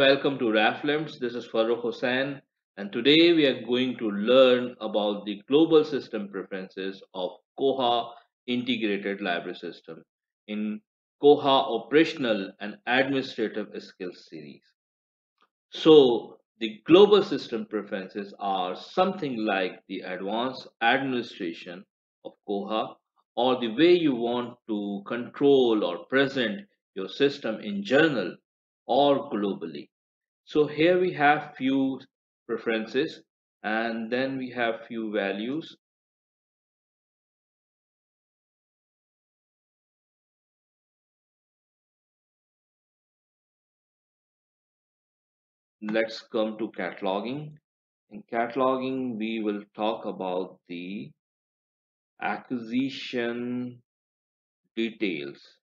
welcome to RAFLIMTS. This is Farooq Hussain and today we are going to learn about the global system preferences of Koha integrated library system in Koha operational and administrative skills series. So the global system preferences are something like the advanced administration of Koha or the way you want to control or present your system in general or globally. So here we have few preferences and then we have few values. Let's come to cataloging. In cataloging, we will talk about the acquisition details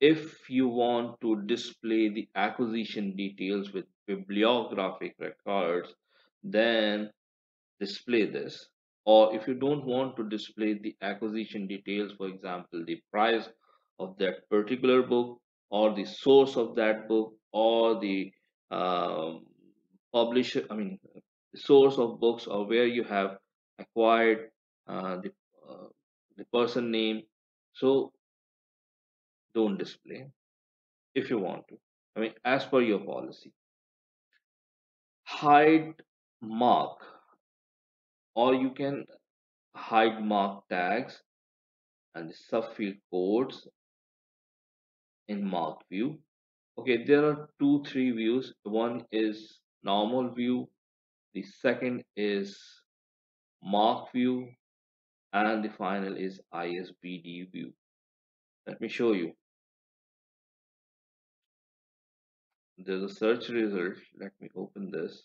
if you want to display the acquisition details with bibliographic records then display this. Or if you don't want to display the acquisition details for example the price of that particular book or the source of that book or the um, publisher i mean source of books or where you have acquired uh, the uh, the person name. So don't display if you want to. I mean as per your policy. Hide MARC or you can hide MARC tags and the subfield codes in MARC view. Okay there are two three views. One is normal view the second is MARC view and the final is isbd view. Let me show you there's a search result let me open this.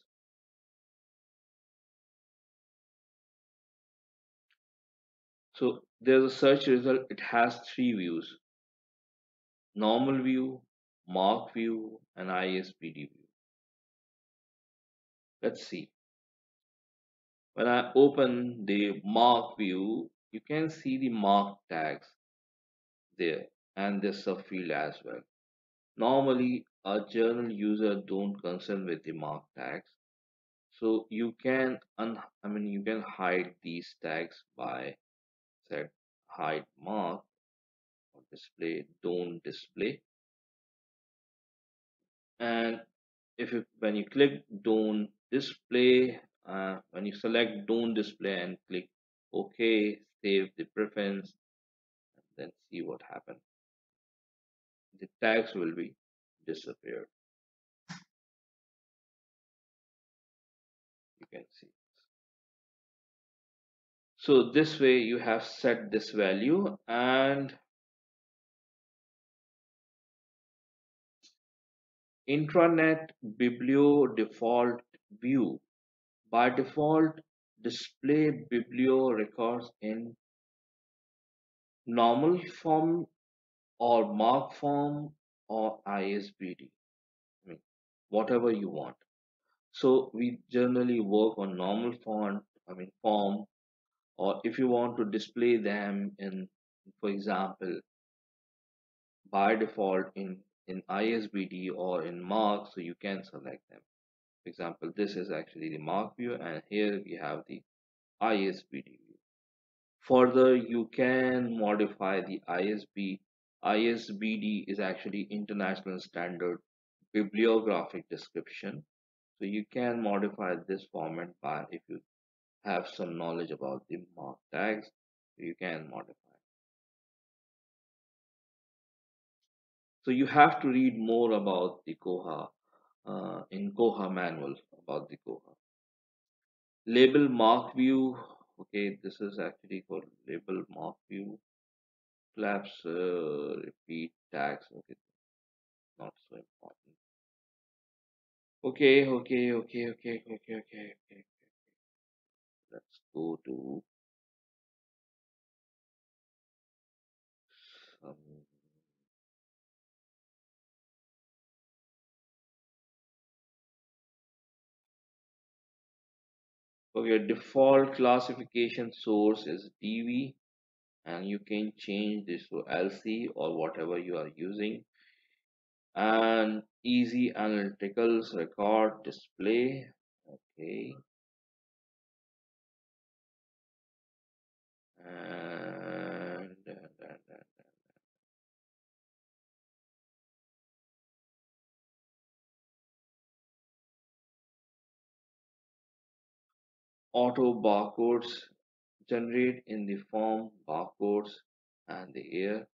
So there's a search result. It has three views. Normal view MARC view and ISBD view. Let's see. When i open the MARC view you can see the MARC tags there and the subfield as well. Normally a journal user don't concern with the MARC tags. So you can un i mean you can hide these tags by set hide MARC or display don't display. And if you when you click don't display uh, when you select don't display and click ok save the preference and then see what happens the tags will be disappeared. You can see. So this way you have set this value and intranet biblio default view by default display biblio records in normal form or MARC form or ISBD. I mean, whatever you want. So we generally work on normal font, I mean form, or if you want to display them in, for example, by default in in ISBD or in MARC, so you can select them. For example, this is actually the MARC view, and here we have the ISBD view. Further, you can modify the ISB ISBD is actually International Standard Bibliographic Description. So you can modify this format by if you have some knowledge about the MARC tags, you can modify. So you have to read more about the Koha uh, in Koha manual about the Koha. Label MARC view. Okay, this is actually called label MARC view flaps uh, repeat tags okay. Not so important. Okay okay okay okay okay okay okay, okay. let's go to some okay default classification source is dv and you can change this to LC or whatever you are using. And easy analyticals record display. Okay. And, auto barcodes generate in the form barcodes and the air.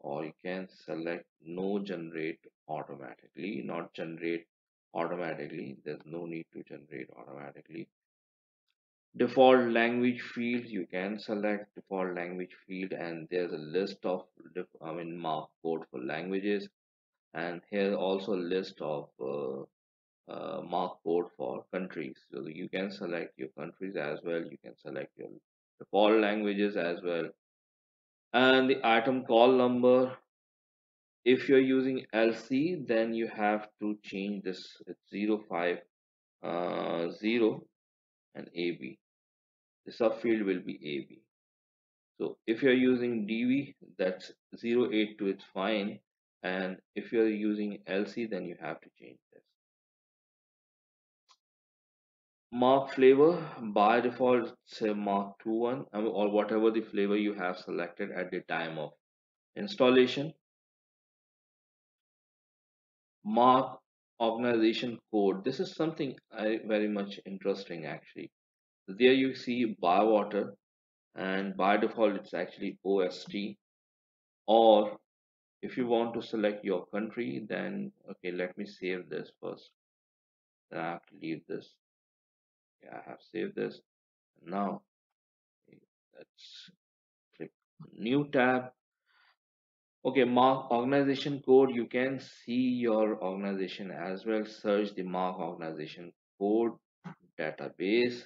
Or you can select no generate automatically not generate automatically. There's no need to generate automatically. Default language field you can select default language field and there's a list of i mean MARC code for languages. And here also a list of uh, uh, MARC code for countries. So you can select your countries as well. You can select your default languages as well. And the item call number if you're using lc then you have to change this it's 05 uh, 0 and ab the subfield will be ab so if you're using dv that's 082 it's fine. And if you're using lc then you have to change this MARC flavor by default say MARC 21 or whatever the flavor you have selected at the time of installation. MARC organization code. This is something I, very much interesting actually. There you see Bywater and by default it's actually ost or if you want to select your country then okay let me save this first. Then I have to leave this yeah, I have saved this. Now let's click new tab. Okay MARC organization code. You can see your organization as well. Search the MARC organization code database.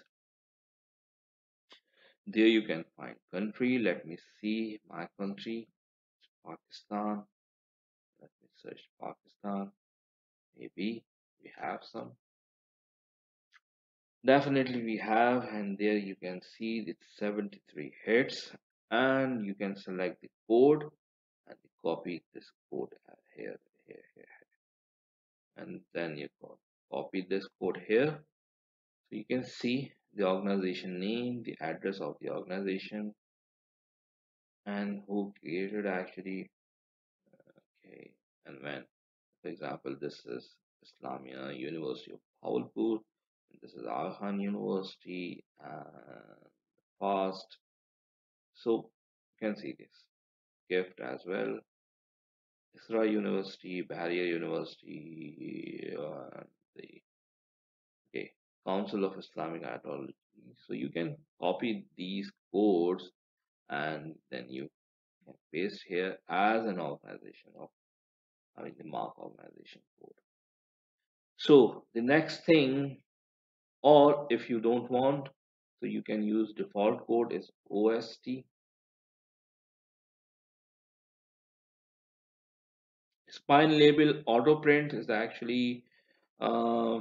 There you can find country. Let me see my country. Pakistan. Let me search Pakistan. Maybe we have some definitely we have and there you can see it's 73 hits and you can select the code and copy this code here here here and then you copy this code here. So you can see the organization name the address of the organization and who created actually okay and when. For example this is Islamia University of Bahawalpur this is Aga Khan University and past so you can see this gift as well Isra University, Bahria University, uh, the okay, Council of Islamic Ideology. So you can copy these codes and then you can paste here as an organization of I mean the MARC organization code. So the next thing or if you don't want so you can use default code is OST spine label auto print is actually uh,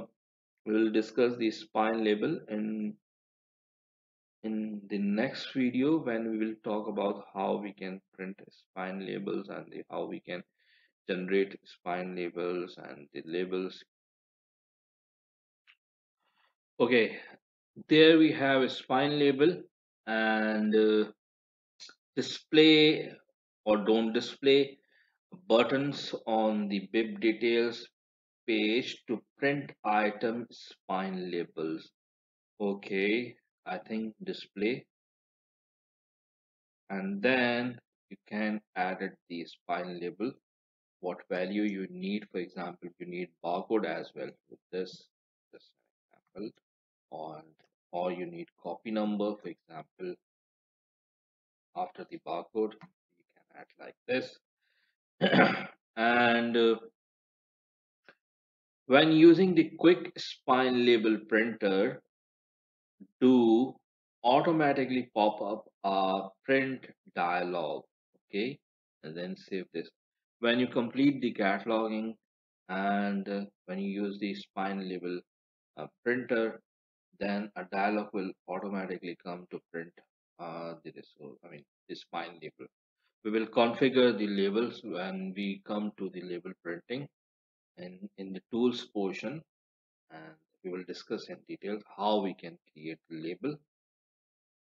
we'll discuss the spine label in in the next video when we will talk about how we can print spine labels and the, how we can generate spine labels and the labels okay there we have a spine label and uh, display or don't display buttons on the bib details page to print item spine labels. Okay i think display. And then you can add it the spine label. What value you need for example you need barcode as well with this this example or or you need copy number for example after the barcode you can add like this. And uh, when using the quick spine label printer do automatically pop up a print dialog okay? And then save this. When you complete the cataloging and uh, when you use the spine label uh, printer then a dialog will automatically come to print uh, the resource I mean this spine label we will configure the labels when we come to the label printing in, in the tools portion and we will discuss in detail how we can create the label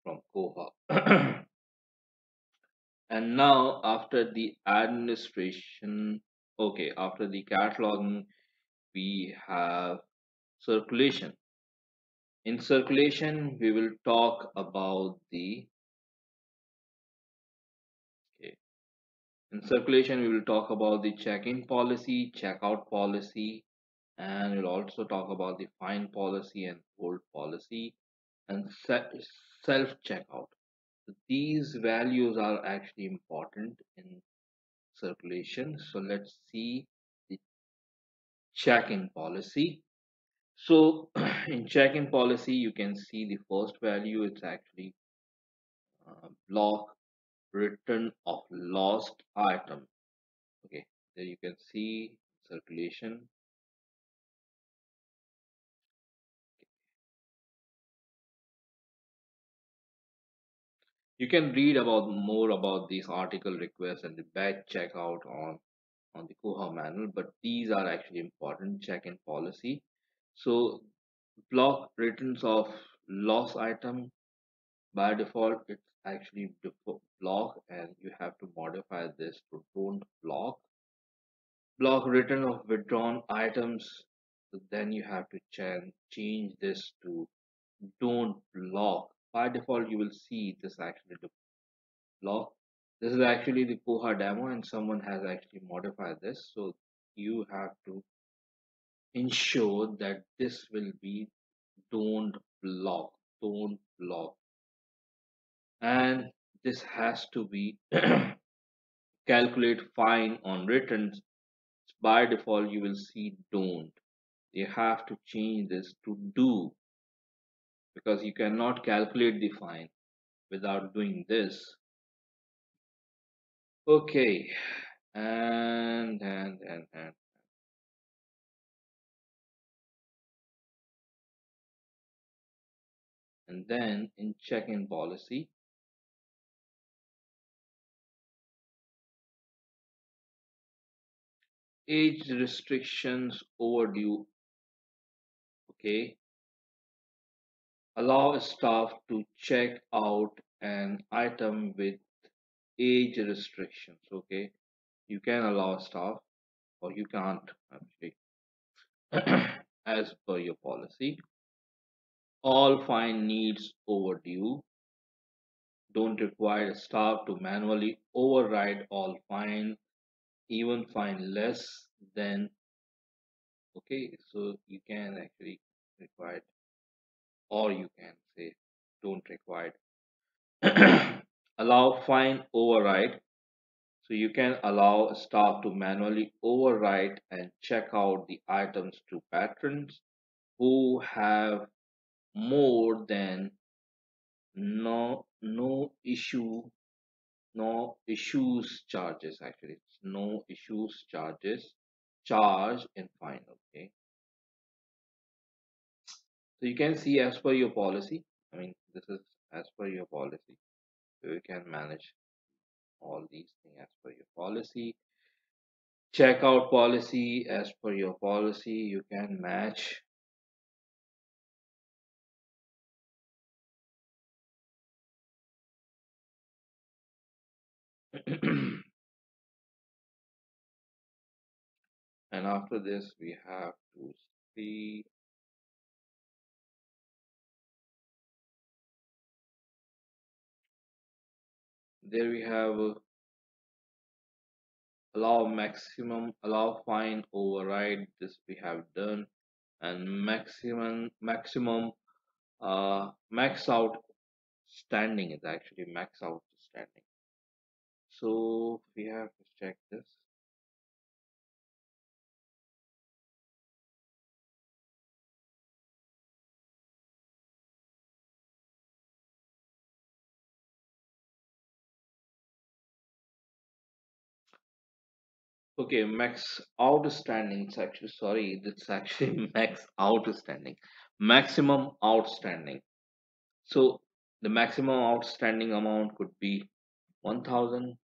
from Koha. and now after the administration, okay, after the cataloging, we have circulation. In circulation, we will talk about the okay. In circulation, we will talk about the check-in policy, check-out policy, and we'll also talk about the fine policy and hold policy and self checkout. These values are actually important in circulation. So let's see the check-in policy. So in check-in policy, you can see the first value. It's actually uh, block return of lost item. Okay, there you can see circulation You can read about more about these article requests and the batch checkout on on the Koha manual, but these are actually important check-in policy. So block returns of loss item by default it's actually block and you have to modify this to don't block. Block return of withdrawn items then you have to change change this to don't block. By default you will see this actually block. This is actually the koha demo and someone has actually modified this so you have to ensure that this will be don't block don't block. And this has to be calculate fine on returns. By default you will see don't. You have to change this to do because you cannot calculate the fine without doing this. Okay. And and and and and then in check-in policy age restrictions overdue okay? Allow staff to check out an item with age restrictions okay? You can allow staff or you can't as per your policy all fine needs overdue. Don't require staff to manually override all fine even fine less than okay so you can actually require or you can say don't require allow fine override. So you can allow staff to manually override and check out the items to patrons who have more than no no issue no issues charges actually. It's no issues charges charge and fine okay? So you can see as per your policy i mean this is as per your policy. So you can manage all these things as per your policy. Checkout policy as per your policy you can match and after this we have to see there we have allow maximum allow fine override. This we have done. And maximum maximum uh max out standing is actually max out standing so we have to check this Okay, max outstanding. It's actually sorry, it's actually max outstanding. Maximum outstanding. So the maximum outstanding amount could be 1000,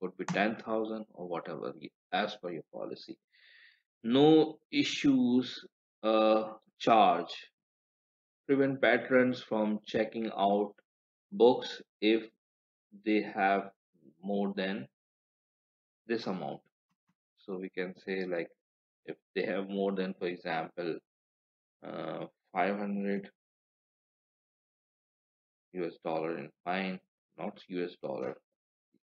could be 10,000 or whatever as per your policy. no issues uh, charge prevent patrons from checking out books if they have more than this amount so we can say like if they have more than for example uh, 500 us dollar in fine not us dollar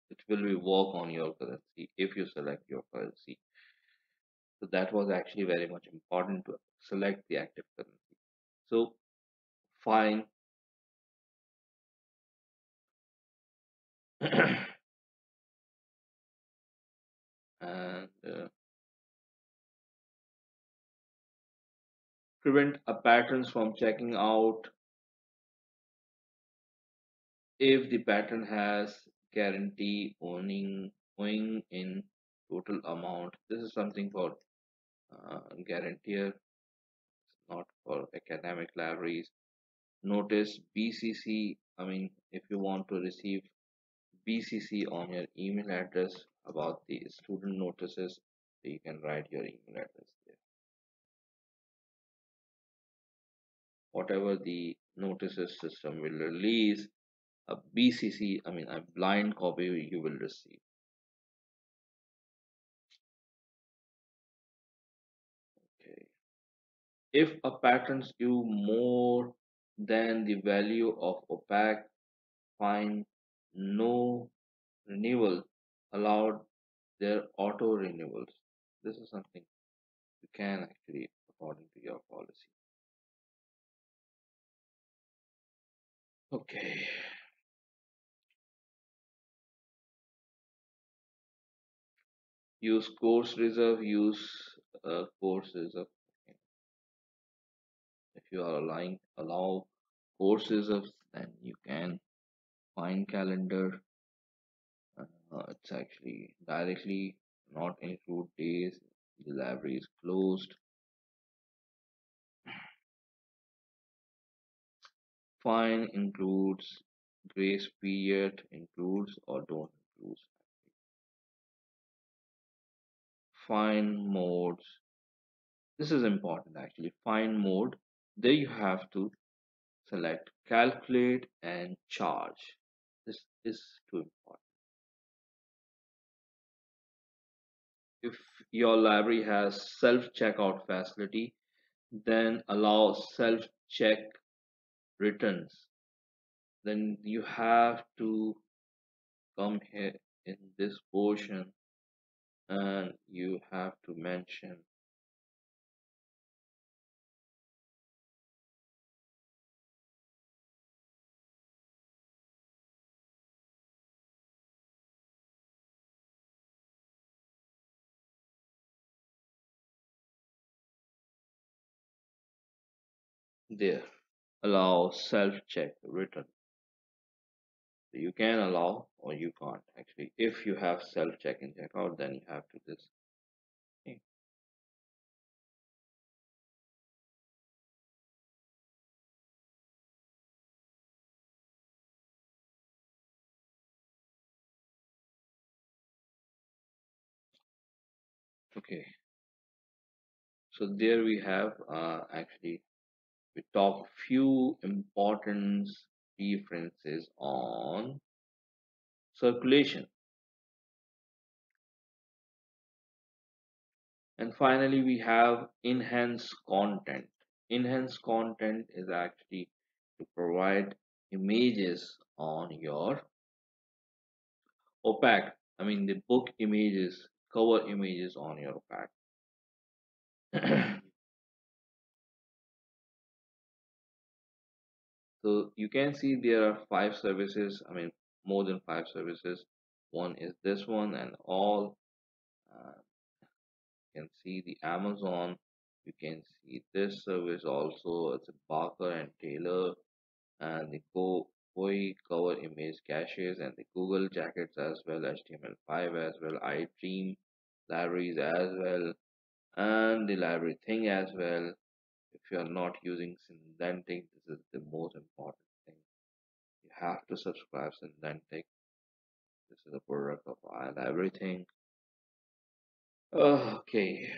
it will be work on your currency if you select your currency. So that was actually very much important to select the active currency. So fine. And uh, prevent a patrons from checking out if the pattern has guarantee owning owing in total amount. This is something for uh, guarantor not for academic libraries. Notice bcc i mean if you want to receive bcc on your email address about the student notices you can write your email address there. Whatever the notices system will release a bcc i mean a blind copy you will receive. Okay. If a patterns due more than the value of OPAC fine no renewal allowed their auto renewals. This is something you can actually according to your policy. Okay use course reserve use uh, course reserve. If you are allowing allow course reserves then you can find calendar. Uh, it's actually directly not include days the library is closed. Fine includes grace period includes or don't include fine modes. This is important actually. Find mode there you have to select calculate and charge. This is too important. If your library has self checkout facility then allow self check returns. Then you have to come here in this portion and you have to mention there. Allow self check return so you can allow or you can't actually if you have self check in checkout then you have to this okay. okay so there we have uh, actually we talk few important differences on circulation. And finally we have enhanced content. Enhanced content is actually to provide images on your OPAC I mean the book images cover images on your OPAC so you can see there are five services I mean more than five services. One is this one and all uh, you can see the Amazon. You can see this service also. It's a Baker and Taylor and the Go Koi cover image caches and the Google jackets as well HTML5 as well iDream libraries as well and the LibraryThing as well if you are not using Syndetics this is the most important thing you have to subscribe Syndetics this is a product of iLibrary thing okay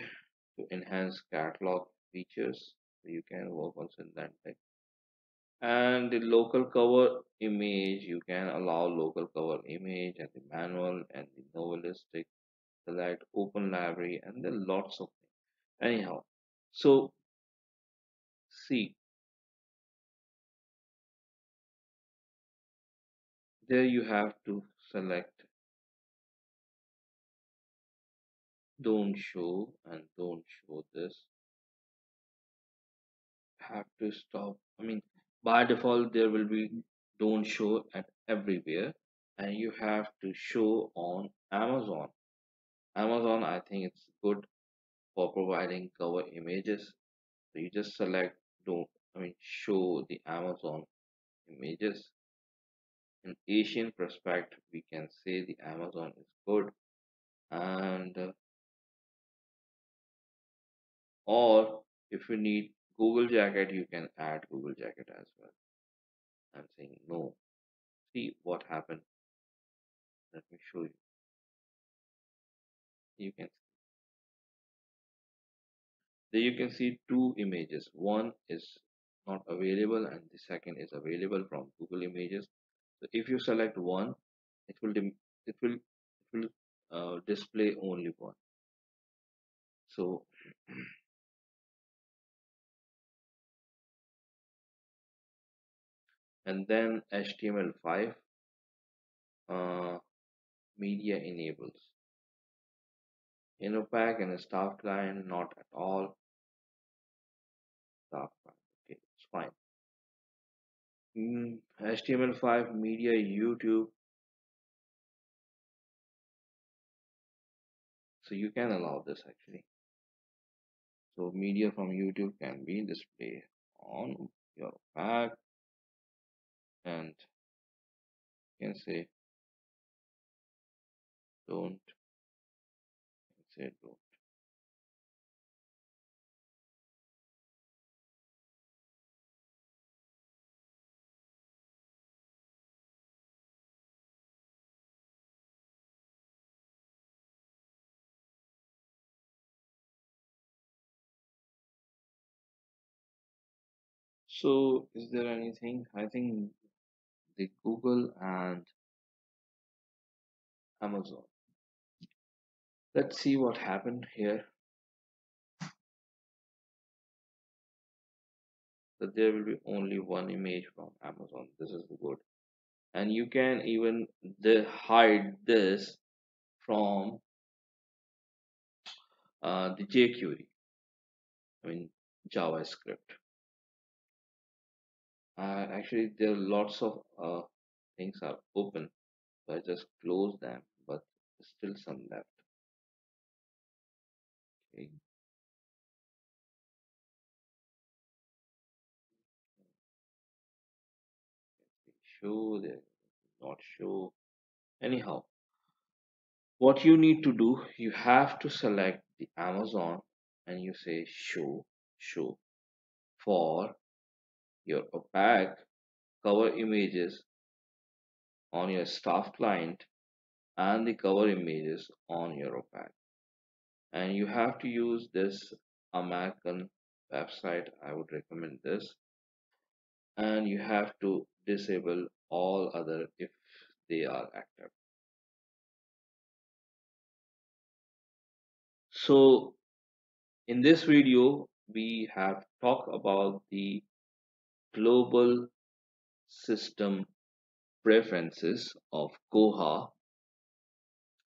to enhance catalog features. You can work on Syndetics. And the local cover image, you can allow local cover image and the manual and the novelistic, select open library, and then lots of things. Anyhow, so see there you have to select. Don't show and don't show this. Have to stop. I mean by default there will be don't show at everywhere and you have to show on amazon. Amazon i think it's good for providing cover images. So you just select don't i mean show the amazon images. In asian perspective we can say the amazon is good. And uh, or if you need google jacket you can add google jacket as well. I'm saying no. See what happened. Let me show you. You can there you can see two images. One is not available and the second is available from google images. So if you select one it will it will it will uh, display only one. So and then html5 uh, media enables. In OPAC and a staff client not at all client okay it's fine. Mm, html5 media youtube. So you can allow this actually. So media from youtube can be displayed on your pack and you can say don't say don't so is there anything? I think the google and amazon. Let's see what happened here. That there will be only one image from amazon. This is good. And you can even hide this from uh, the jQuery. I mean JavaScript. Uh, actually, there are lots of uh, things are open, so I just close them, but still some left. Okay, show there, not show. Anyhow, what you need to do, you have to select the Amazon and you say show, show for your OPAC cover images on your staff client and the cover images on your OPAC and you have to use this American website. I would recommend this. And you have to disable all other if they are active. So in this video we have talked about the global system preferences of Koha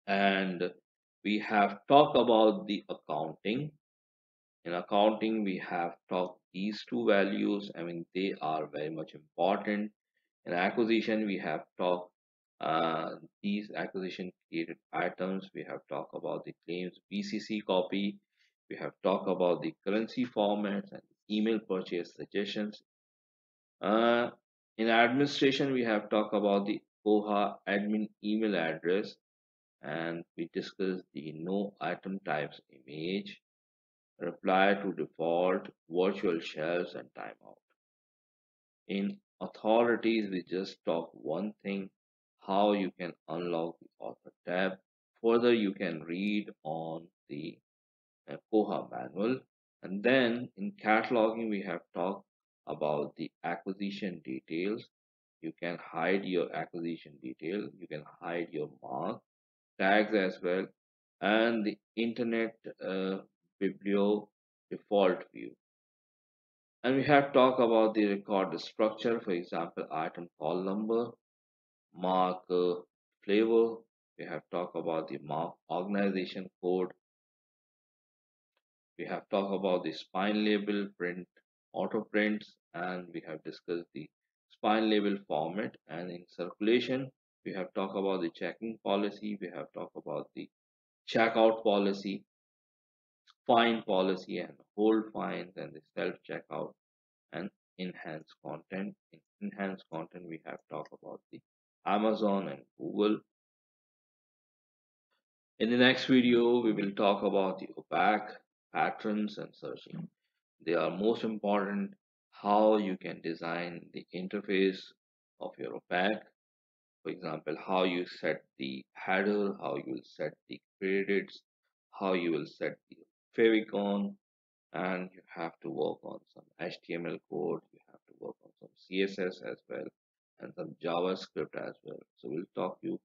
and we have talked about the accounting. In accounting we have talked these two values. I mean they are very much important. In acquisition we have talked uh, these acquisition created items. We have talked about the claims bcc copy. We have talked about the currency formats and email purchase suggestions uh, in administration we have talked about the koha admin email address and we discussed the no item types image reply to default, virtual shells, and timeout. In authorities, we just talk one thing, how you can unlock the author tab. Further, you can read on the uh, Koha manual. And then in cataloging, we have talked about the acquisition details. You can hide your acquisition detail. You can hide your MARC tags as well and the intranet uh, biblio default view. And we have talked about the record structure, for example, item call number, MARC uh, flavor. We have talked about the MARC organization code. We have talked about the spine label, print, auto prints, and we have discussed the spine label format. And in circulation, we have talked about the checking policy. We have talked about the checkout policy, fine policy, and hold fines, and the self checkout and enhanced content. In enhanced content, we have talked about the Amazon and Google. In the next video, we will talk about the OPAC patterns and searching. They are most important how you can design the interface of your OPAC. For example, how you set the header, how you will set the credits, how you will set the favicon, and you have to work on some HTML code, you have to work on some CSS as well, and some JavaScript as well. So we'll talk to you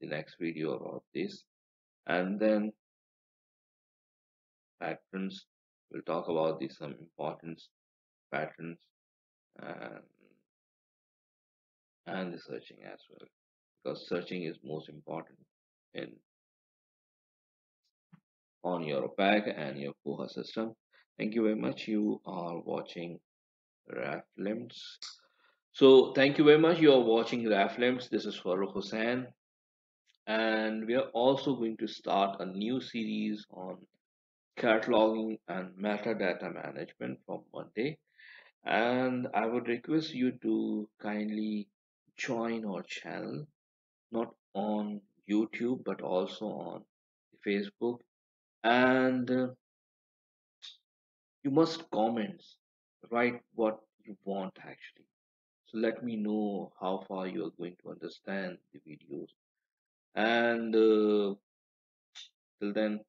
in the next video about this. And then patterns, we'll talk about the some important patterns and, and the searching as well, because searching is most important in on your OPAC and your Koha system. Thank you very much. You are watching RAFLIMTS. So thank you very much. You are watching RAFLIMTS. This is Farooq Hussain. And we are also going to start a new series on cataloging and metadata management from Monday. And I would request you to kindly join our channel, not on YouTube, but also on Facebook. And uh, you must comment write what you want actually so let me know how far you are going to understand the videos and uh, till then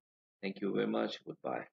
thank you very much. Goodbye